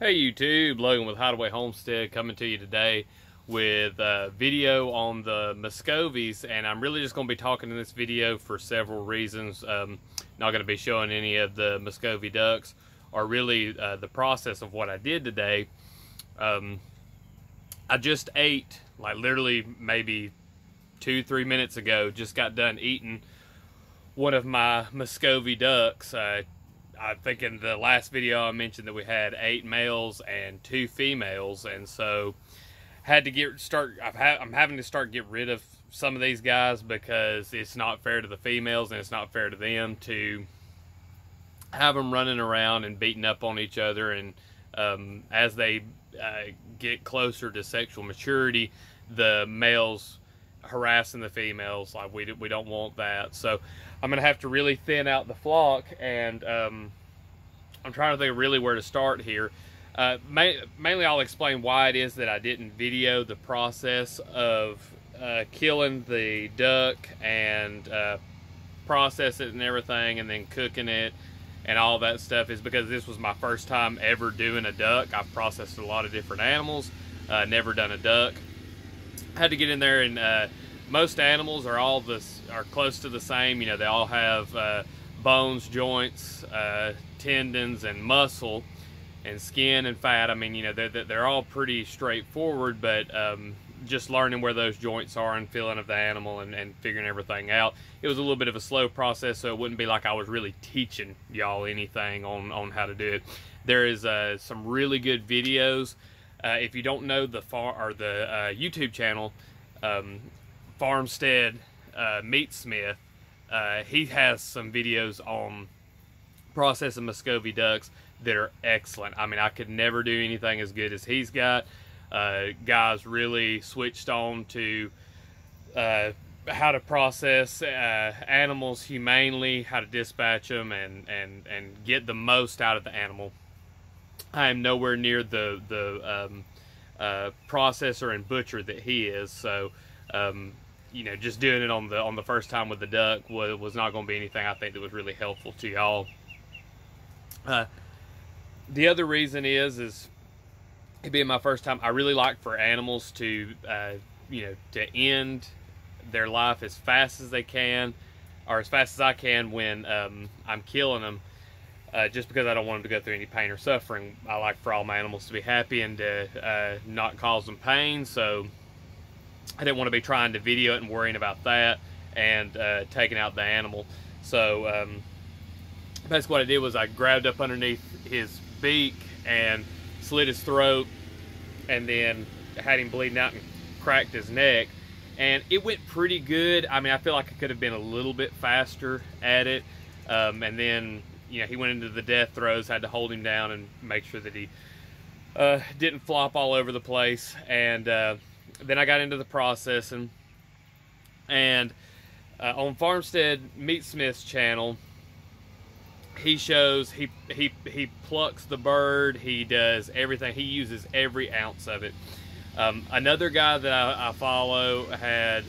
Hey YouTube, Logan with Hydeaway Homestead coming to you today with a video on the Muscovies and I'm really just going to be talking in this video for several reasons. Um, not going to be showing any of the Muscovy ducks or really uh, the process of what I did today. Um, I just ate, like literally maybe two, three minutes ago, just got done eating one of my Muscovy ducks. Uh, I think in the last video I mentioned that we had eight males and two females, and so had to get start. i am having to start get rid of some of these guys because it's not fair to the females and it's not fair to them to have them running around and beating up on each other. And um, as they uh, get closer to sexual maturity, the males harassing the females. Like we we don't want that. So I'm gonna have to really thin out the flock, and um, I'm trying to think really where to start here. Uh, ma mainly, I'll explain why it is that I didn't video the process of uh, killing the duck and uh, process it and everything, and then cooking it and all that stuff is because this was my first time ever doing a duck. I've processed a lot of different animals, uh, never done a duck. Had to get in there and uh, most animals are all this are close to the same. You know, they all have uh, bones, joints, uh, tendons, and muscle, and skin and fat. I mean, you know, they're they're all pretty straightforward, but um, just learning where those joints are and feeling of the animal and, and figuring everything out. It was a little bit of a slow process, so it wouldn't be like I was really teaching y'all anything on on how to do it. There is uh, some really good videos. Uh, if you don't know the far or the uh, YouTube channel, um, Farmstead uh, Meatsmith, uh, he has some videos on processing Muscovy ducks that are excellent. I mean, I could never do anything as good as he's got. Uh, guys really switched on to uh, how to process animals humanely, how to dispatch them, and, and, and get the most out of the animal. I am nowhere near the the um, uh, processor and butcher that he is, so um, you know, just doing it on the on the first time with the duck was, was not going to be anything I think that was really helpful to y'all. Uh, the other reason is is it being my first time, I really like for animals to uh, you know to end their life as fast as they can, or as fast as I can when um, I'm killing them. Uh, just because I don't want them to go through any pain or suffering, I like for all my animals to be happy and to uh, not cause them pain. So I didn't want to be trying to video it and worrying about that and uh, taking out the animal. So um, basically what I did was I grabbed up underneath his beak and slit his throat and then had him bleeding out and cracked his neck. And it went pretty good. I mean, I feel like I could have been a little bit faster at it. Um, and then, you know, he went into the death throes, had to hold him down and make sure that he uh, didn't flop all over the place. And uh, then I got into the processing, and uh, on Farmstead Meatsmith's channel, he shows he he he plucks the bird. He does everything. He uses every ounce of it. Um, another guy that I, I follow had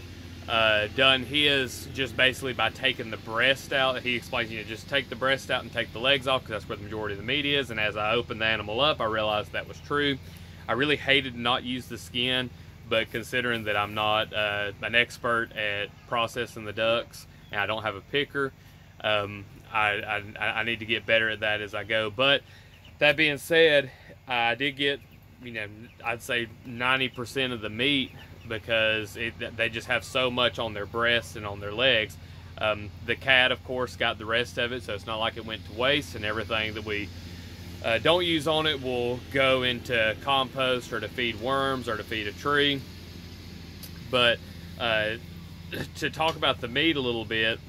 uh, done his just basically by taking the breast out. He explains, you know, just take the breast out and take the legs off because that's where the majority of the meat is. And as I opened the animal up, I realized that was true. I really hated not use the skin but considering that I'm not uh, an expert at processing the ducks and I don't have a picker, um, I, I, I, need to get better at that as I go. But that being said, I did get, you know, I'd say 90% of the meat because it, they just have so much on their breasts and on their legs. Um, the cat, of course, got the rest of it, so it's not like it went to waste, and everything that we uh, don't use on it will go into compost or to feed worms or to feed a tree. But uh, to talk about the meat a little bit,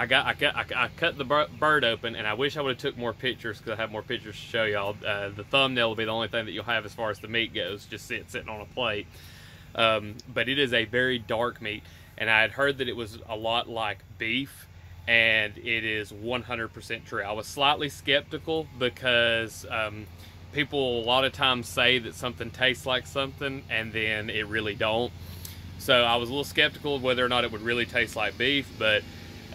I got I cut I, I cut the bird open, and I wish I would have took more pictures because I have more pictures to show y'all. Uh, the thumbnail will be the only thing that you'll have as far as the meat goes, just sit, sitting on a plate. Um, but it is a very dark meat, and I had heard that it was a lot like beef and it is 100% true. I was slightly skeptical because um, people a lot of times say that something tastes like something and then it really don't. So I was a little skeptical of whether or not it would really taste like beef, but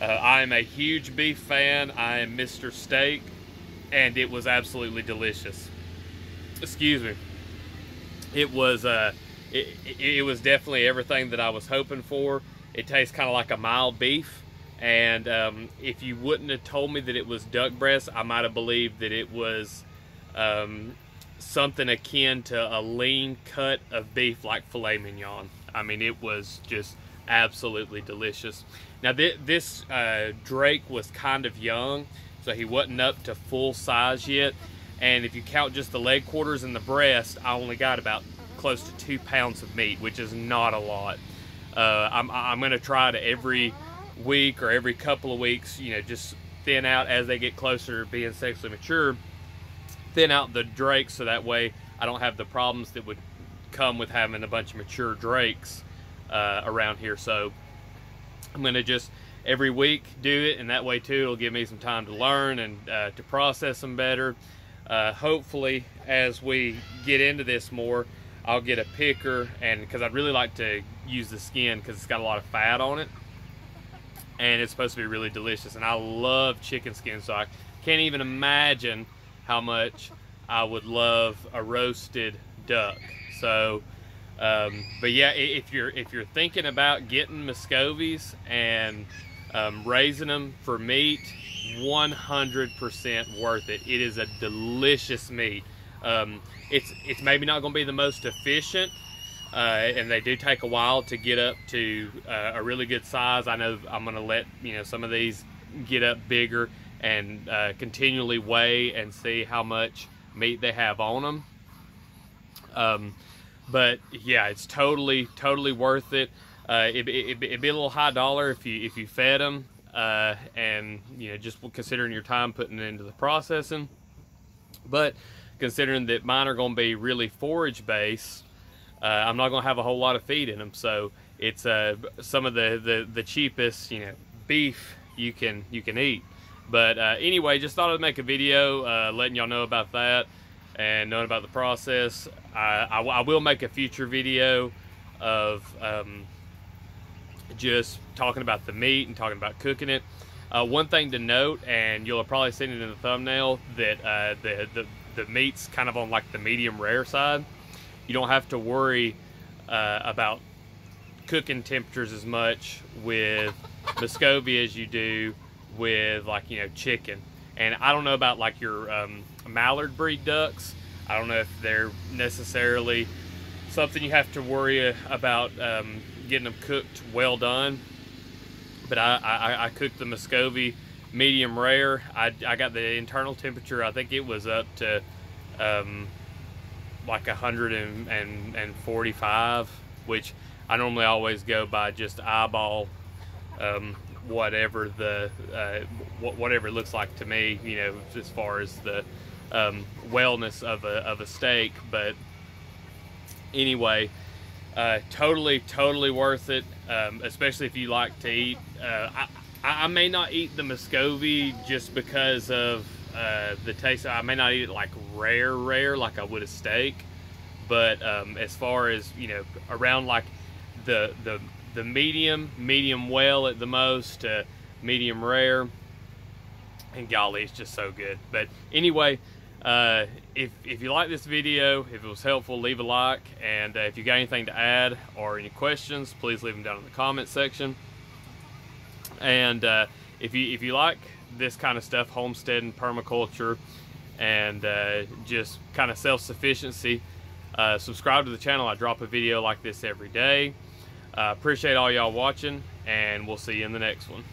uh, I am a huge beef fan. I am Mr. Steak, and it was absolutely delicious. excuse me, it was uh, it, it, was definitely everything that I was hoping for. It tastes kind of like a mild beef. And um, if you wouldn't have told me that it was duck breast, I might have believed that it was um, something akin to a lean cut of beef like filet mignon. I mean, it was just absolutely delicious. Now, th this uh, Drake was kind of young, so he wasn't up to full size yet. And if you count just the leg quarters and the breast, I only got about close to two pounds of meat, which is not a lot. Uh, I'm, I'm going to try to every week or every couple of weeks, you know, just thin out as they get closer to being sexually mature, thin out the drakes so that way I don't have the problems that would come with having a bunch of mature drakes uh, around here. So I'm going to just every week do it, and that way too it'll give me some time to learn and uh, to process them better. Uh, hopefully, as we get into this more, I'll get a picker, and because I'd really like to use the skin because it's got a lot of fat on it and it's supposed to be really delicious. And I love chicken skin, so I can't even imagine how much I would love a roasted duck. So, um, but yeah, if you're if you're thinking about getting Muscovies and um, raising them for meat, 100% worth it. It is a delicious meat. Um, it's it's maybe not going to be the most efficient uh, and they do take a while to get up to uh, a really good size. I know I'm going to let you know some of these get up bigger and uh, continually weigh and see how much meat they have on them. Um, but yeah, it's totally totally worth it. Uh, it, it, it'd be a little high dollar if you if you fed them uh, and you know just considering your time putting it into the processing. But considering that mine are going to be really forage based uh, I'm not going to have a whole lot of feed in them. So it's uh, some of the, the, the cheapest, you know, beef you can you can eat. But uh, anyway, just thought I'd make a video uh, letting y'all know about that and knowing about the process. I, I, I will make a future video of um, just talking about the meat and talking about cooking it. Uh, one thing to note, and you'll have probably seen it in the thumbnail, that uh, the, the, the meat's kind of on like the medium rare side you don't have to worry uh, about cooking temperatures as much with Muscovy as you do with like you know chicken. And I don't know about like your um, mallard breed ducks. I don't know if they're necessarily something you have to worry about um, getting them cooked well done. But I, I, I cooked the Muscovy medium rare. I, I got the internal temperature. I think it was up to um, like 145, which I normally always go by just eyeball um, whatever the uh, whatever it looks like to me, you know, as far as the um, wellness of a, of a steak. But anyway, uh, totally, totally worth it, um, especially if you like to eat. Uh, I, I may not eat the Muscovy just because of uh, the taste, I may not eat it like rare, rare, like I would a steak. But um, as far as you know, around like the the the medium, medium well at the most, medium rare, and golly, it's just so good. But anyway, uh, if if you like this video, if it was helpful, leave a like, and uh, if you got anything to add or any questions, please leave them down in the comment section. And uh, if you if you like this kind of stuff, homestead and permaculture, and uh, just kind of self-sufficiency, uh, subscribe to the channel. I drop a video like this every day. Uh, appreciate all y'all watching, and we'll see you in the next one.